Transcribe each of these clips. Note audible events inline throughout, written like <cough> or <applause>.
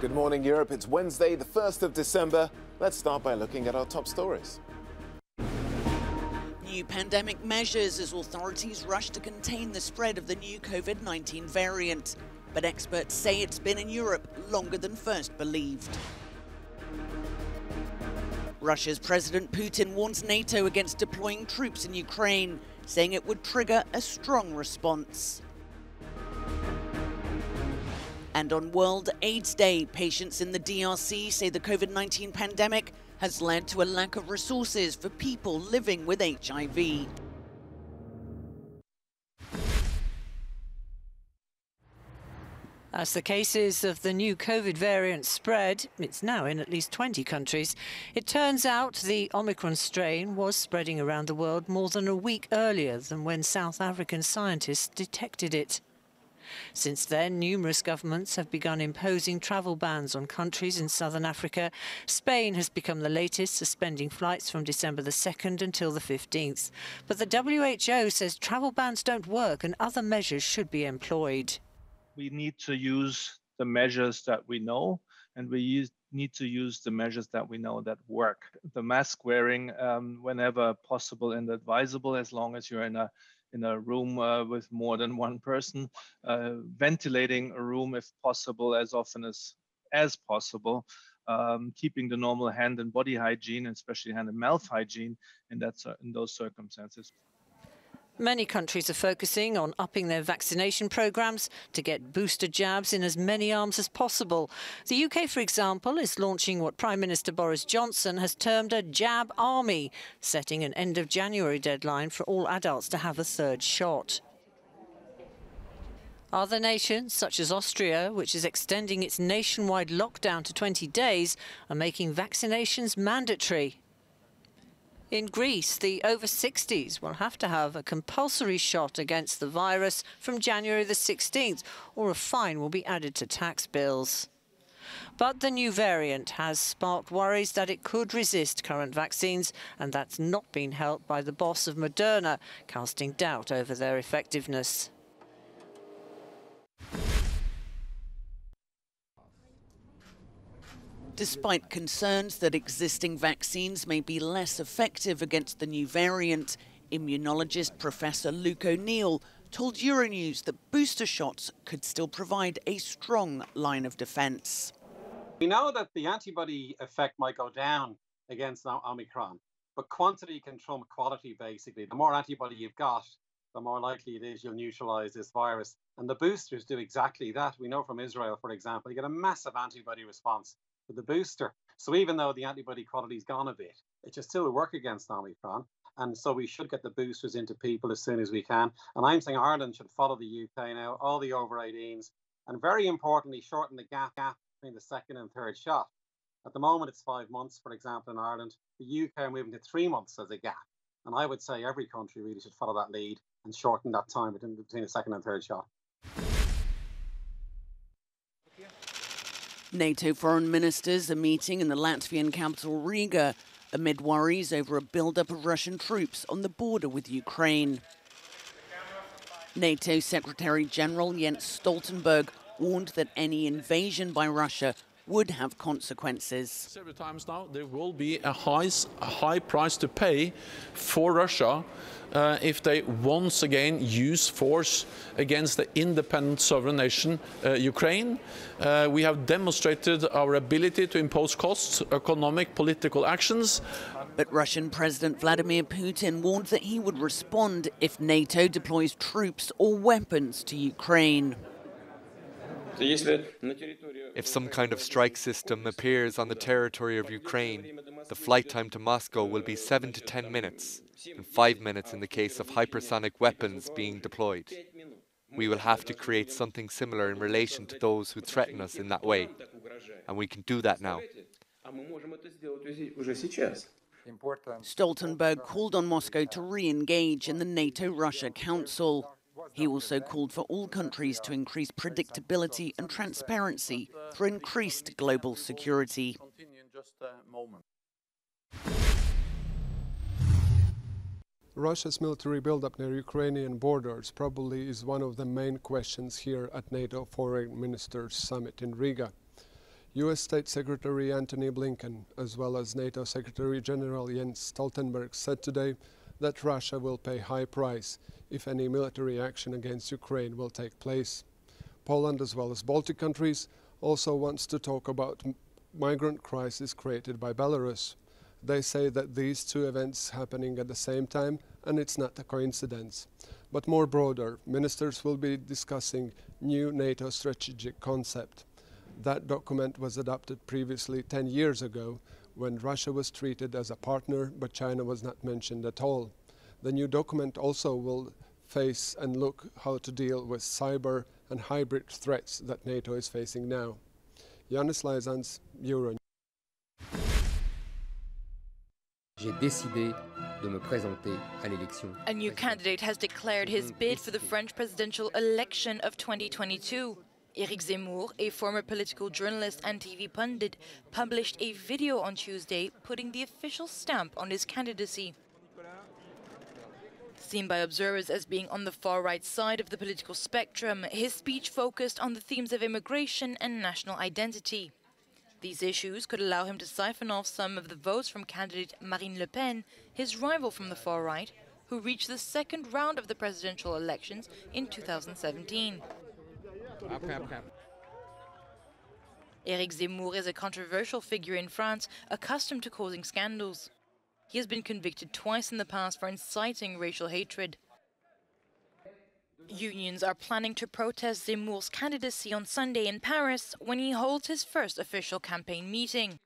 Good morning, Europe. It's Wednesday, the 1st of December. Let's start by looking at our top stories. New pandemic measures as authorities rush to contain the spread of the new COVID 19 variant. But experts say it's been in Europe longer than first believed. Russia's President Putin warns NATO against deploying troops in Ukraine, saying it would trigger a strong response. And on World AIDS Day, patients in the DRC say the COVID 19 pandemic has led to a lack of resources for people living with HIV. As the cases of the new COVID variant spread, it's now in at least 20 countries, it turns out the Omicron strain was spreading around the world more than a week earlier than when South African scientists detected it. Since then, numerous governments have begun imposing travel bans on countries in southern Africa. Spain has become the latest, suspending flights from December the 2nd until the 15th. But the WHO says travel bans don't work and other measures should be employed we need to use the measures that we know and we use, need to use the measures that we know that work. The mask wearing um, whenever possible and advisable, as long as you're in a in a room uh, with more than one person, uh, ventilating a room if possible as often as as possible, um, keeping the normal hand and body hygiene, especially hand and mouth hygiene in that in those circumstances. Many countries are focusing on upping their vaccination programmes to get booster jabs in as many arms as possible. The UK, for example, is launching what Prime Minister Boris Johnson has termed a jab army, setting an end of January deadline for all adults to have a third shot. Other nations, such as Austria, which is extending its nationwide lockdown to 20 days, are making vaccinations mandatory. In Greece, the over 60s will have to have a compulsory shot against the virus from January the 16th, or a fine will be added to tax bills. But the new variant has sparked worries that it could resist current vaccines, and that's not been helped by the boss of Moderna, casting doubt over their effectiveness. Despite concerns that existing vaccines may be less effective against the new variant, immunologist Professor Luke O'Neill told Euronews that booster shots could still provide a strong line of defence. We know that the antibody effect might go down against Omicron, but quantity can trump quality basically. The more antibody you've got, the more likely it is you'll neutralize this virus. And the boosters do exactly that. We know from Israel, for example, you get a massive antibody response with the booster. So even though the antibody quality's gone a bit, it should still work against Omicron. And so we should get the boosters into people as soon as we can. And I'm saying Ireland should follow the UK now, all the over 18s, and very importantly, shorten the gap, gap between the second and third shot. At the moment, it's five months, for example, in Ireland. The UK are moving to three months as a gap. And I would say every country really should follow that lead and shorten that time between, between the second and third shot. NATO foreign ministers are meeting in the Latvian capital Riga amid worries over a buildup of Russian troops on the border with Ukraine. NATO Secretary General Jens Stoltenberg warned that any invasion by Russia would have consequences. Several times now, there will be a high, a high price to pay for Russia uh, if they once again use force against the independent sovereign nation, uh, Ukraine. Uh, we have demonstrated our ability to impose costs, economic, political actions. But Russian President Vladimir Putin warned that he would respond if NATO deploys troops or weapons to Ukraine. If some kind of strike system appears on the territory of Ukraine, the flight time to Moscow will be 7 to 10 minutes, and 5 minutes in the case of hypersonic weapons being deployed. We will have to create something similar in relation to those who threaten us in that way, and we can do that now. Stoltenberg called on Moscow to re engage in the NATO Russia Council. He also called for all countries to increase predictability and transparency for increased global security. Russia's military buildup near Ukrainian borders probably is one of the main questions here at NATO Foreign Ministers Summit in Riga. US State Secretary Antony Blinken, as well as NATO Secretary General Jens Stoltenberg, said today that Russia will pay high price if any military action against Ukraine will take place. Poland, as well as Baltic countries, also wants to talk about migrant crisis created by Belarus. They say that these two events happening at the same time and it's not a coincidence. But more broader, ministers will be discussing new NATO strategic concept. That document was adopted previously 10 years ago when Russia was treated as a partner, but China was not mentioned at all. The new document also will face and look how to deal with cyber and hybrid threats that NATO is facing now. Yanis Laizans, Euro. J'ai décidé de me présenter à l'élection. A new candidate has declared his bid for the French presidential election of 2022. Eric Zemmour, a former political journalist and TV pundit, published a video on Tuesday putting the official stamp on his candidacy. Seen by observers as being on the far right side of the political spectrum, his speech focused on the themes of immigration and national identity. These issues could allow him to siphon off some of the votes from candidate Marine Le Pen, his rival from the far right, who reached the second round of the presidential elections in 2017. Eric Zemmour is a controversial figure in France, accustomed to causing scandals. He has been convicted twice in the past for inciting racial hatred. Unions are planning to protest Zemmour's candidacy on Sunday in Paris when he holds his first official campaign meeting.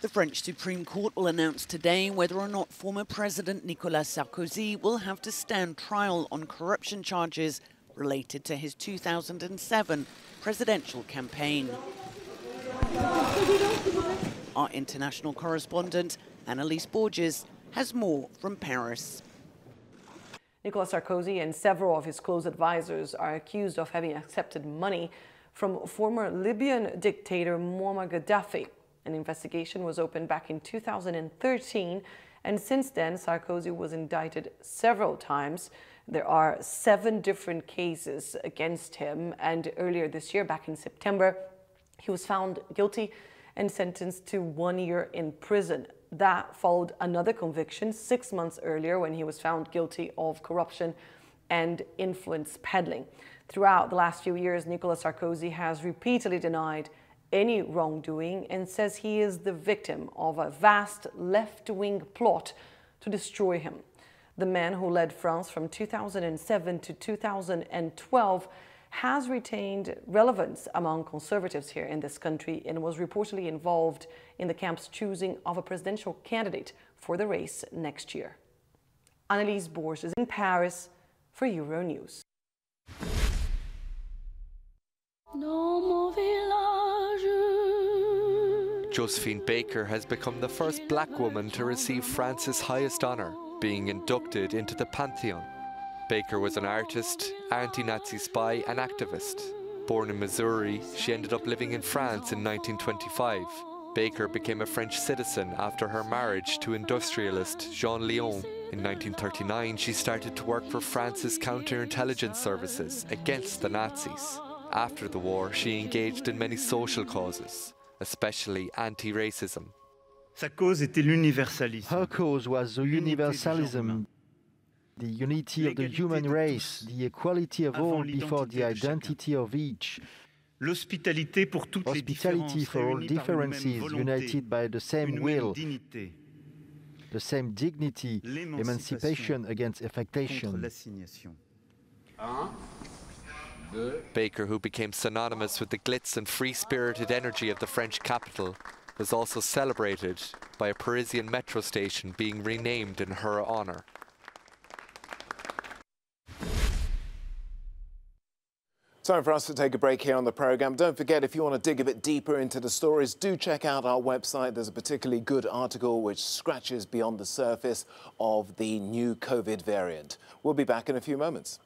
The French Supreme Court will announce today whether or not former President Nicolas Sarkozy will have to stand trial on corruption charges related to his 2007 presidential campaign. Our international correspondent, Anelise Borges, has more from Paris. Nicolas Sarkozy and several of his close advisors are accused of having accepted money from former Libyan dictator Muammar Gaddafi. An investigation was opened back in 2013, and since then, Sarkozy was indicted several times. There are seven different cases against him, and earlier this year, back in September, he was found guilty and sentenced to one year in prison. That followed another conviction six months earlier when he was found guilty of corruption and influence peddling. Throughout the last few years, Nicolas Sarkozy has repeatedly denied any wrongdoing and says he is the victim of a vast left wing plot to destroy him. The man who led France from 2007 to 2012 has retained relevance among conservatives here in this country and was reportedly involved in the camp's choosing of a presidential candidate for the race next year. Anelise Borges is in Paris for Euronews. Josephine Baker has become the first black woman to receive France's highest honour, being inducted into the Pantheon. Baker was an artist, anti Nazi spy, and activist. Born in Missouri, she ended up living in France in 1925. Baker became a French citizen after her marriage to industrialist Jean Lion. In 1939, she started to work for France's counterintelligence services against the Nazis. After the war, she engaged in many social causes, especially anti racism. Sa cause était l'universalisme. Her cause was the universalism, the unity of the human race, the equality of all before the identity of each. L'hospitalité pour toutes les Hospitality for all differences, united by the same will, the same dignity, emancipation against affectation. Baker, who became synonymous with the glitz and free spirited energy of the French capital, was also celebrated by a Parisian metro station being renamed in her honour. Time for us to take a break here on the programme. Don't forget, if you want to dig a bit deeper into the stories, do check out our website. There's a particularly good article which scratches beyond the surface of the new COVID variant. We'll be back in a few moments.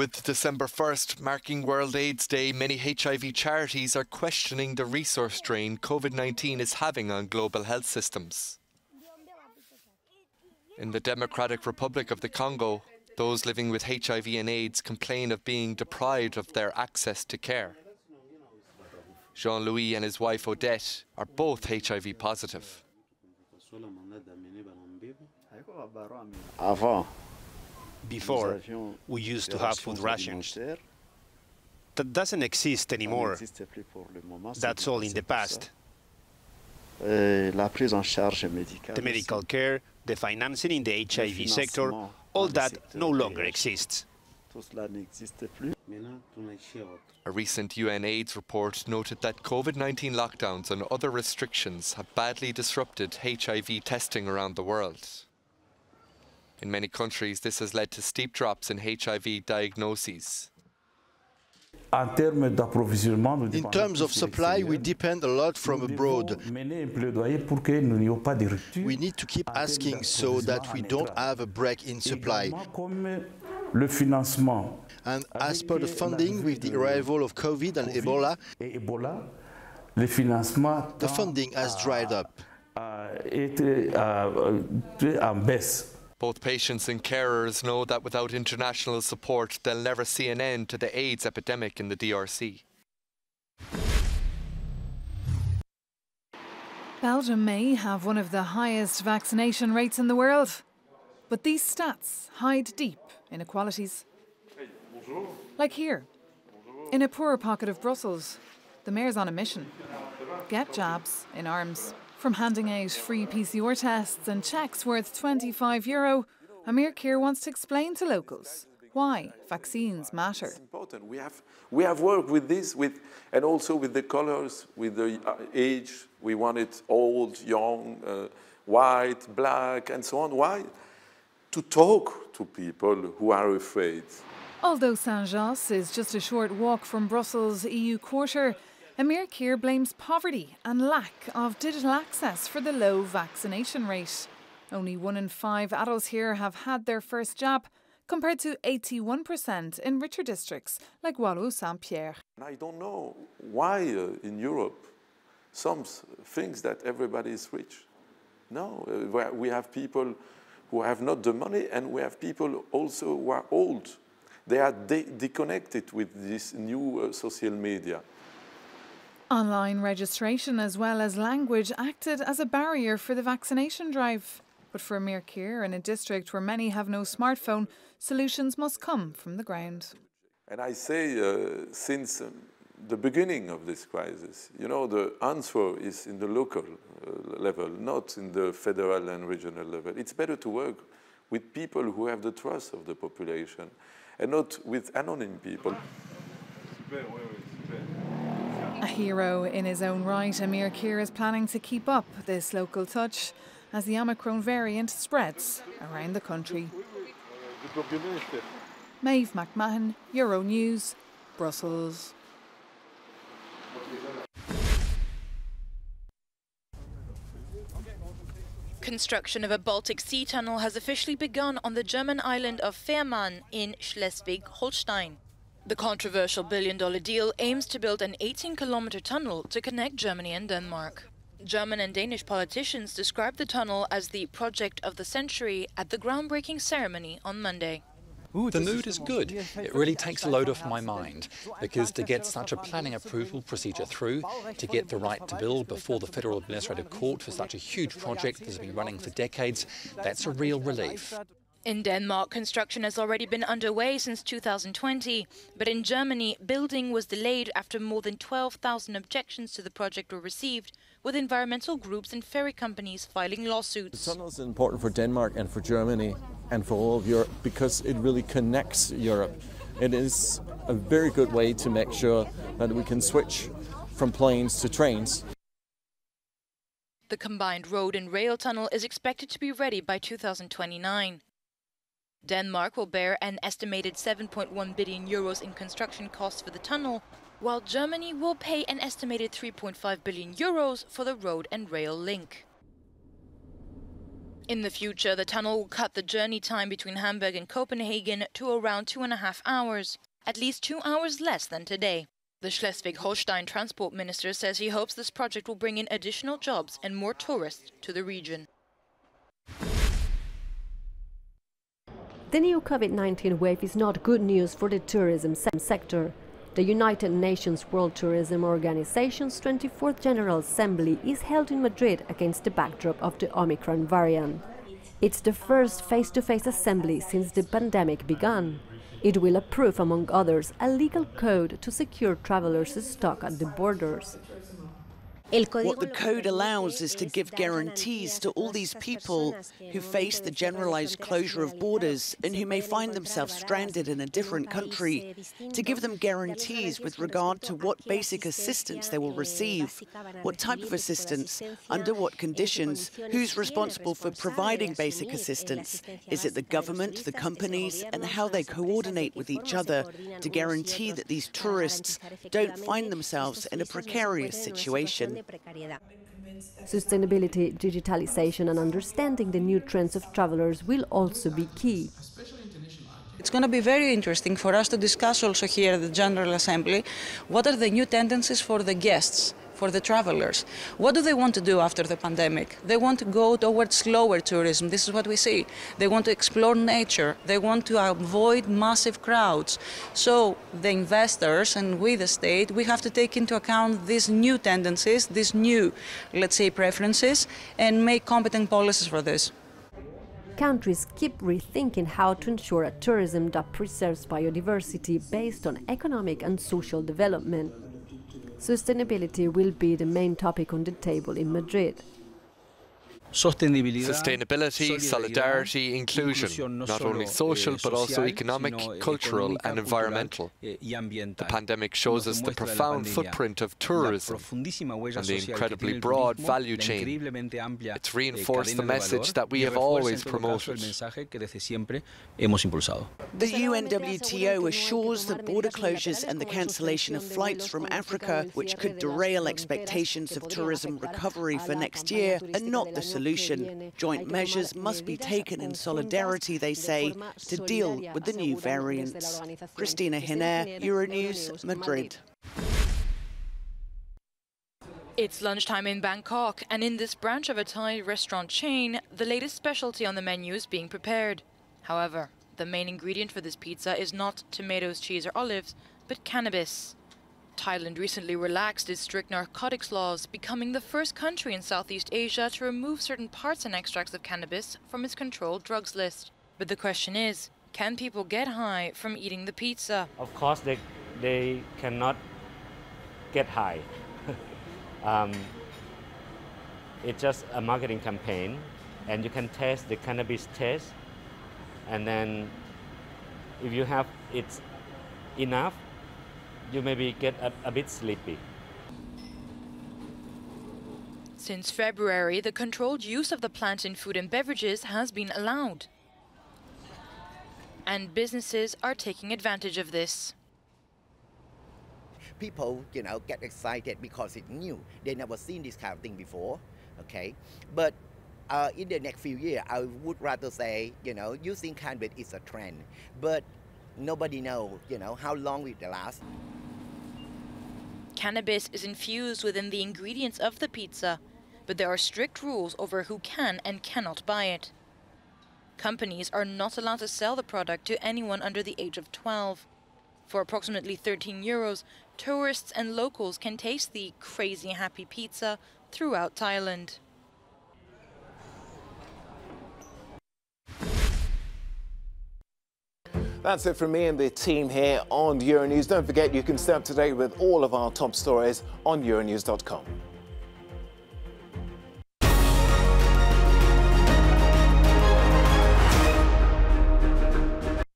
With December 1st marking World AIDS Day, many HIV charities are questioning the resource drain COVID 19 is having on global health systems. In the Democratic Republic of the Congo, those living with HIV and AIDS complain of being deprived of their access to care. Jean Louis and his wife Odette are both HIV positive. Before, we used to have food rations. That doesn't exist anymore. That's all in the past. The medical care, the financing in the HIV sector, all that no longer exists. A recent UN AIDS report noted that COVID 19 lockdowns and other restrictions have badly disrupted HIV testing around the world. In many countries, this has led to steep drops in HIV diagnoses. In terms of supply, we depend a lot from abroad. We need to keep asking so that we don't have a break in supply. And as per the funding with the arrival of COVID and Ebola, the funding has dried up. Both patients and carers know that without international support, they'll never see an end to the AIDS epidemic in the DRC. Belgium may have one of the highest vaccination rates in the world, but these stats hide deep inequalities. Like here, in a poorer pocket of Brussels, the mayor's on a mission. Get jabs in arms. From handing out free PCR tests and checks worth 25 euro, Amir Kir wants to explain to locals why vaccines matter. It's important. We have, we have worked with this, with, and also with the colors, with the age. We want it old, young, uh, white, black, and so on. Why? To talk to people who are afraid. Although Saint-Josse is just a short walk from Brussels' EU quarter, Amir Kir blames poverty and lack of digital access for the low vaccination rate. Only one in five adults here have had their first jab, compared to 81% in richer districts like Woluwe Saint Pierre. I don't know why uh, in Europe some thinks that everybody is rich. No, uh, we have people who have not the money, and we have people also who are old. They are de disconnected with this new uh, social media. Online registration as well as language acted as a barrier for the vaccination drive. But for Amir Kir, in a district where many have no smartphone, solutions must come from the ground. And I say, uh, since um, the beginning of this crisis, you know, the answer is in the local uh, level, not in the federal and regional level. It's better to work with people who have the trust of the population and not with anonymous people. A hero in his own right, Amir Kir is planning to keep up this local touch as the Omicron variant spreads around the country. Maeve McMahon, Euronews, Brussels. Construction of a Baltic Sea tunnel has officially begun on the German island of Fehmarn in Schleswig-Holstein. The controversial billion-dollar deal aims to build an 18-kilometer tunnel to connect Germany and Denmark. German and Danish politicians described the tunnel as the project of the century at the groundbreaking ceremony on Monday. The mood is good. It really takes a load off my mind because to get such a planning approval procedure through, to get the right to build before the Federal Administrative Court for such a huge project that has been running for decades, that's a real relief. In Denmark, construction has already been underway since 2020, but in Germany, building was delayed after more than 12,000 objections to the project were received, with environmental groups and ferry companies filing lawsuits. The tunnel is important for Denmark and for Germany and for all of Europe because it really connects Europe. It is a very good way to make sure that we can switch from planes to trains. The combined road and rail tunnel is expected to be ready by 2029. Denmark will bear an estimated 7.1 billion euros in construction costs for the tunnel, while Germany will pay an estimated 3.5 billion euros for the road and rail link. In the future, the tunnel will cut the journey time between Hamburg and Copenhagen to around two and a half hours, at least two hours less than today. The Schleswig-Holstein transport minister says he hopes this project will bring in additional jobs and more tourists to the region. The new COVID-19 wave is not good news for the tourism sector. The United Nations World Tourism Organization's 24th General Assembly is held in Madrid against the backdrop of the Omicron variant. It's the first face-to-face -face assembly since the pandemic began. It will approve, among others, a legal code to secure travelers' stock at the borders. What the code allows is to give guarantees to all these people who face the generalized closure of borders and who may find themselves stranded in a different country, to give them guarantees with regard to what basic assistance they will receive, what type of assistance, under what conditions, who's responsible for providing basic assistance. Is it the government, the companies, and how they coordinate with each other to guarantee that these tourists don't find themselves in a precarious situation? Sustainability, digitalization and understanding the new trends of travelers will also be key. It's going to be very interesting for us to discuss also here at the General Assembly what are the new tendencies for the guests for the travelers. What do they want to do after the pandemic? They want to go towards slower tourism. This is what we see. They want to explore nature. They want to avoid massive crowds. So the investors and we, the state, we have to take into account these new tendencies, these new, let's say, preferences, and make competent policies for this countries keep rethinking how to ensure a tourism that preserves biodiversity based on economic and social development. Sustainability will be the main topic on the table in Madrid. Sustainability, solidarity, inclusion, not only social but also economic, cultural and environmental. The pandemic shows us the profound footprint of tourism and the incredibly broad value chain. It's reinforced the message that we have always promoted. The UNWTO assures that border closures and the cancellation of flights from Africa, which could derail expectations of tourism recovery for next year, are not the solution solution. Joint measures must be taken in solidarity, they say, to deal with the new variants. Cristina Giner, Euronews, Madrid. It's lunchtime in Bangkok, and in this branch of a Thai restaurant chain, the latest specialty on the menu is being prepared. However, the main ingredient for this pizza is not tomatoes, cheese, or olives, but cannabis. Thailand recently relaxed its strict narcotics laws, becoming the first country in Southeast Asia to remove certain parts and extracts of cannabis from its controlled drugs list. But the question is, can people get high from eating the pizza? Of course, they, they cannot get high. <laughs> um, it's just a marketing campaign, and you can test the cannabis test, and then if you have it enough, you maybe get a, a bit sleepy. Since February, the controlled use of the plant in food and beverages has been allowed. And businesses are taking advantage of this. People, you know, get excited because it's new. They never seen this kind of thing before, okay? But uh, in the next few years, I would rather say, you know, using cannabis is a trend. But nobody knows, you know, how long it last. Cannabis is infused within the ingredients of the pizza, but there are strict rules over who can and cannot buy it. Companies are not allowed to sell the product to anyone under the age of 12. For approximately 13 euros, tourists and locals can taste the crazy happy pizza throughout Thailand. That's it from me and the team here on Euronews. Don't forget you can stay up to date with all of our top stories on Euronews.com.